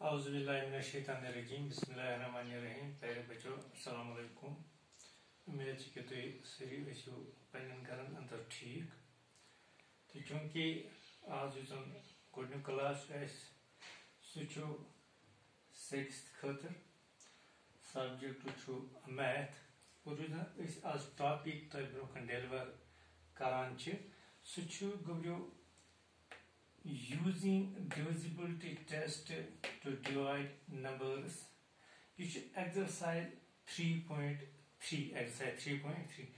अज़बिल्लाशैतरजीम बसमीम प्यारे बचो अलकुम उम्मीद कि तुम सभी ऐसी पेन घर अंदर ठीक तो चूँकि आज यु जन गुड क्लास सह सिक्स खतर सब्जेक्ट मैथ और यु आज टॉपिक तुम ब्रोह डिलवर कर सो using divisibility test to divide numbers you should exercise 3.3 exercise 3.3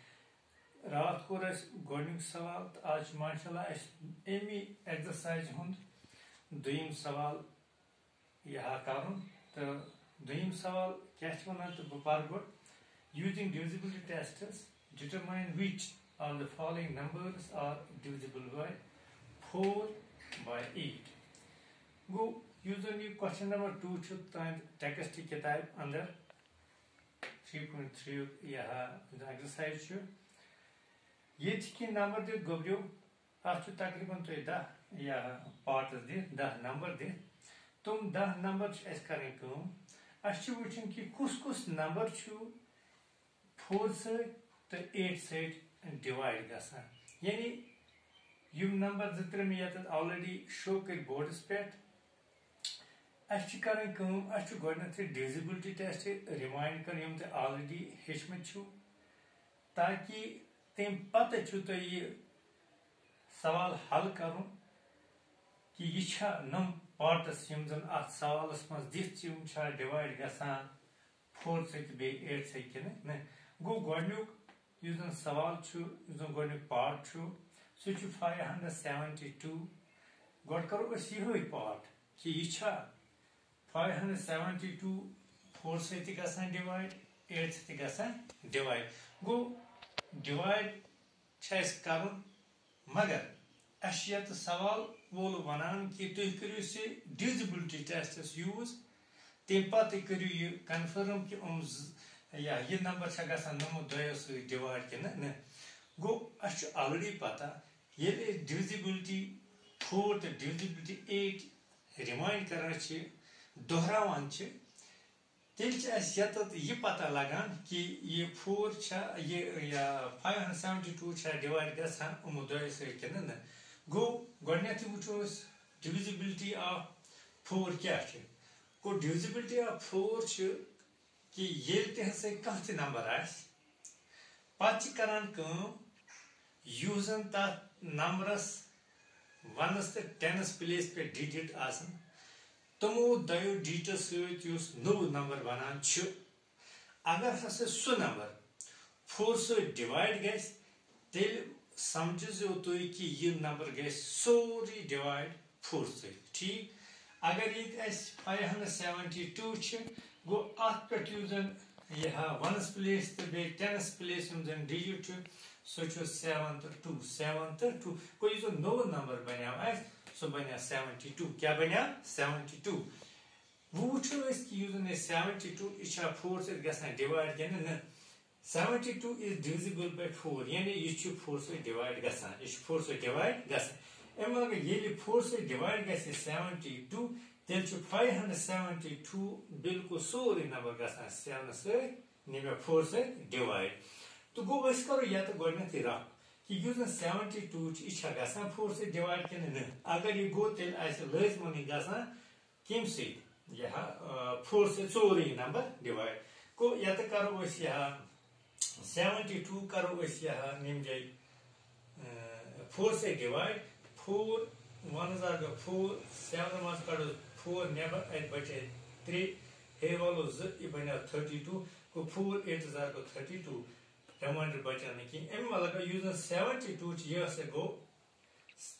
रात कोर गोडनिक सवाल तो आज माशाल्लाह एमी एक्सरसाइज हुंद दुयम सवाल यह करुन तो दुयम सवाल क्या वन तो बह पर गो using divisibility tests determine which of the following numbers are divisible by 4 by 8. Go usually question number 2 should text kitab under 3.3 यहाँ exercise छ। ये कि नंबर दे गब्रियो अत तकरीबन तुम दह या पार्टस दि, दह नंबर दि। तुम दह नंबर करें वो कि कुस कुस नंबर फोर सत एट सत डिवाइड ग यानी यम नंबर जो त्रे मे ऑलरेडी शो कर बोर्डस पे कर डिविजिबिलिटी टेस्ट रिमाइंड कर यम हेचमत ताकि तम पत सवाल हल कर कि यह नम पार्टस यम जन अत सवालस दिख डिवाइड गसान फोर सत एट सत गो गुक सवाल गुक पार्ट सह 572 गोड करो यह पार्ट कि यह 572 फोर सत डिवाइड एट सत डिवाइड गो डिवाइड कर, मगर अत सवाल वोल वन कि तुम करो से डिजिबिलिटी टेस्ट यूज़ तम पे करो कन्फर्म कि या यह नंबर गो अ ऑलरेडी पता। ये डिविजिबिलिटी फोर तो डिविजिबिलिटी एट रिमाइंड कर दोहरावान तेल यह पता लगान कि ये फोर ये five hundred seventy two divide गमो दो सो गो गथ वो डिविजिबिलिटी ऑफ़ फोर क्या गो डिविजिबिलिटी ऑफ़ फोर कि ये तसा कह नंबर आ यूजन तथ नंबरस वनस तो टेनस प्लेस पे डिजिट आसन। तमो दयो डिजिट सत नो नंबर बनान अगर हसा नंबर फोर डिवाइड गस, तेल समझो तुम कि यह नंबर गि सोरी डिवाइड फोर ठीक? अगर ये फाइव हंड्रेड सेवेंटी टू गो अत पे वनस प्लेस तो बे टेनस प्लेस डिजिट सो सेवन तो टू सेवन तो टू जो नो नंबर बनो सो टू क्या बनो सेवेंटी टू वो वो कि सेवेंटी टू यह फोर क्या न two is divisible by four यानी यह फोर सत डिवाइड ग फोर सत डिवाइड ये फोर टू तेल फाइव हंड्रेड सेवेंटी टू बिल्कुल सोरे नंबर ग सेवन सत फोर सत डिवाइड तो गो करो ये तो गोडनेथ रफ कि यस टू 72 छ से डिवाइड कि अगर यह गो तेल ऐसे लाजमन गसा, किम से? यह 4 से 4 नंबर डिवाइड। गो ये तो करो अस यह 72 करो यह, निम जाए 4 से divide. Four, one is four, seven मज was फोर नबर अत बचे त्रे 3 हे वालो, ज, ये बना 32 को 4 8 is thirty two. Ramanujan Bhattacharya king, M. Malaka username 72 years ago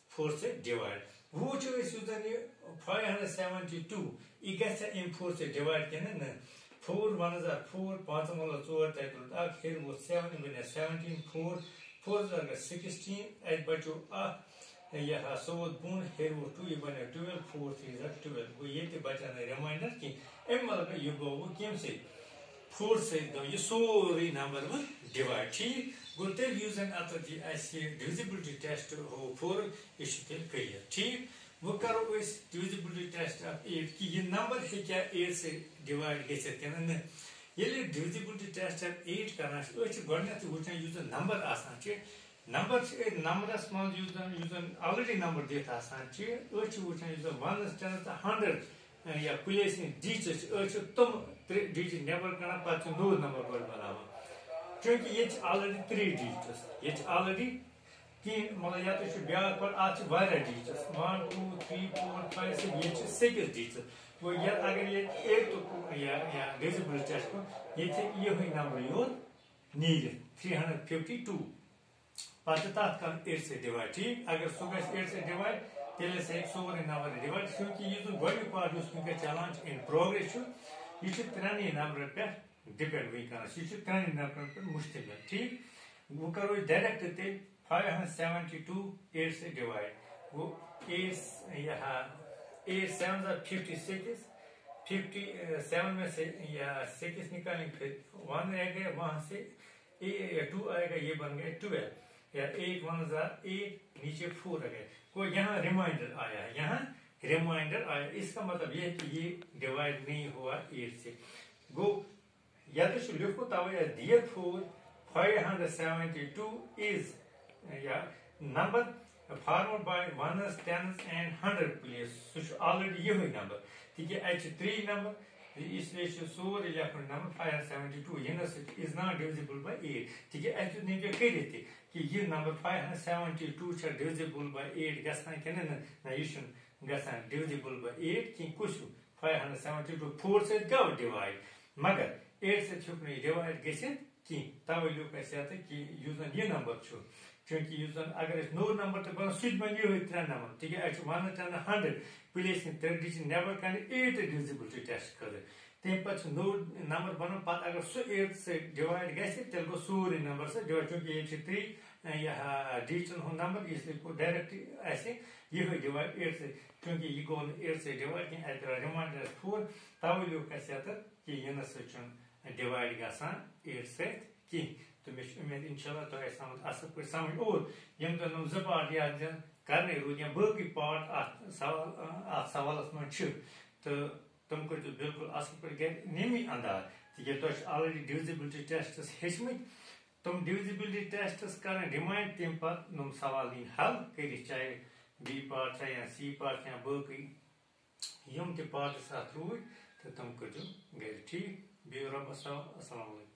for a divide. Which is username 572. It gets enforced a divide. Can four ones are four, पाँच मोला चौर तैकुल आख फिर वो seven बने seventeen four, four जगह sixteen एक बच्चों आख यह सोवत बून फिर वो two बने twelve four three जग twelve वो ये तो बच्चा ने reminder की M मतलब युगो वो क्यों से फोर यह सोरे नंबर वो डिवाइड ठीक गो तेल यूजन अत डिविजिबिलिटी टेस्ट हो फोर तेल क्लियर ठीक? वो करो डिविजिबिलिटी टेस्ट ऑफ़ एट, कि यह नंबर हेक्या एट से डिवाइड गसित कि न? ये डिविजिबिलिटी टेस्ट ऑफ़ एट करना गोडनथ वुचान युस नंबर आसान नंबर नंबरस मज युस ऑलरेडी नंबर दित आसान वुचान युस वनस टेनस हंड्रेड या प्लेस डिजिट तुम डिजिट नेबर कर पे नोद नंबर बोर्ड बनावा क्योंकि ये ऑलरेडी थ्री डिजिटस ये ऑलरेडी कहीं मतलब या तो ब्या पर आज वारिया digits one two three four five six ये सिक्स डिजिटस वो ये अगर ये एक तो या या डिजिबल टेस्ट को ये ये नंबर योर नील थ्री हंड्रेड फिफ्टी टू पत तथ कर एट से डिवाइड ठीक? अगर सह गए एट से डिवाइड तेल से सोरे नंबर क्योंकि ये गोड पार्ट चलान इन प्रोग्रेस यह त्रन नंबर पे डिपेंड यह त्रन नंबर पे मुश्तमिल ठीक वो करो डायरेक्ट सेवेंटी टू एट से डिवाइड वो एट यहाँ eight seven fifty six fifty seven में से या सिक्स निकालेंगे वन रह गया वहाँ से टू आएगा ये बन गया ट्वेल्व या एट वन हज़ार एट नीचे फोर रह गए को यहाँ रिमाइंडर आया है यहाँ रिमाइंडर आया इसका मतलब ये है कि ये डिवाइड नहीं हुआ एट से गो या तो लिखो तब there four five hundred seventy two is yeah, number formed by ones, tens and hundred place. So already you number. ठीक है एच थ्री नंबर इसलिए सोरे eleven number five seventy two यह is not divisible by eight ठीक है ये number five seventy two divisible by eight गसान न गसान डिविजिबल एट कि कुछ फाइव सेवेंटी टू फोर से गव डिवाइड मगर एट से छुप डिवाइड डिवाइड गसित कि तवे लोग ऐसे कि युस ये नंबर छु। क्योंकि युस अगर नो नंबर तो बन ये त्रे नंबर ठीक है? वन हंड्रेड प्लेस त्रे पे नो एट से डिवाइड ग गो सोरे नंबर से डिवाइड चूँकि ये थ्री यह डिजिटन हूँ नंबर इसलिए गो डायरेक्ट ऐसे ये डिवाइड कह रिमाइंडर फोर तवे लियो कि यह डिवाइड ग एट से कह तो मे उम्मीद इंशाल्लाह तो ऐसा असल पे समझ और यम तो नो जबार या करने रूद या बाकी पार्ट अत सवाल अत सवालस मन तो तुम कर बिल्कुल असल पे गे नेमी अंदाज ये तो ऑलरेडी डिविजिबिलिटी टेस्ट्स हेचमत तुम डिविजिबिलिटी टेस्ट्स कर रिमाइंड तम पत नुम सवाल इन हल कर चाहे बी पार्ट या सी पार्ट या बाकी यम ते पार्ट अत रूद तो तुम कर गर ठीक বিউরাম আসসালামু আলাইকুম